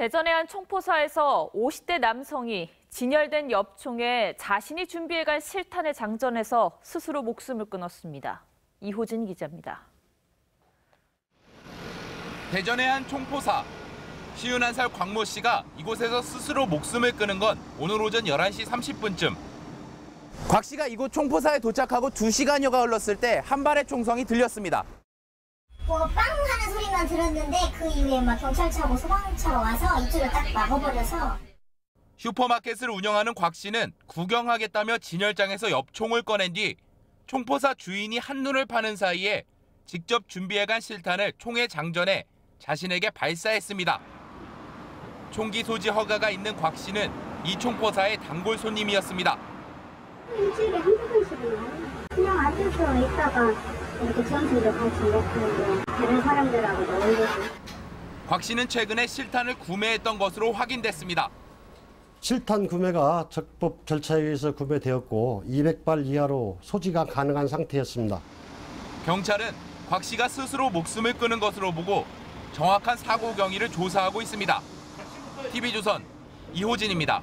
대전의 한 총포사에서 50대 남성이 진열된 엽총에 자신이 준비해간 실탄을 장전해서 스스로 목숨을 끊었습니다. 이호진 기자입니다. 대전의 한 총포사. 51살 광모 씨가 이곳에서 스스로 목숨을 끊은 건 오늘 오전 11시 30분쯤. 곽 씨가 이곳 총포사에 도착하고 2시간여가 흘렀을 때 한 발의 총성이 들렸습니다. 뭐빵 하는 소리만 들었는데 그 이후에 막 경찰차고 소방차가 와서 이쪽을 딱 막아버려서 슈퍼마켓을 운영하는 곽 씨는 구경하겠다며 진열장에서 엽총을 꺼낸 뒤 총포사 주인이 한눈을 파는 사이에 직접 준비해간 실탄을 총에 장전해 자신에게 발사했습니다. 총기 소지 허가가 있는 곽 씨는 이 총포사의 단골 손님이었습니다. 일주일에 한두 번씩은 그냥 앉아서 있다가 이렇게 점심도 같이 먹고 다른 사람들하고 놀고 곽 씨는 최근에 실탄을 구매했던 것으로 확인됐습니다. 실탄 구매가 적법 절차에 의해서 구매되었고 200발 이하로 소지가 가능한 상태였습니다. 경찰은 곽 씨가 스스로 목숨을 끊은 것으로 보고 정확한 사고 경위를 조사하고 있습니다. TV조선 이호진입니다.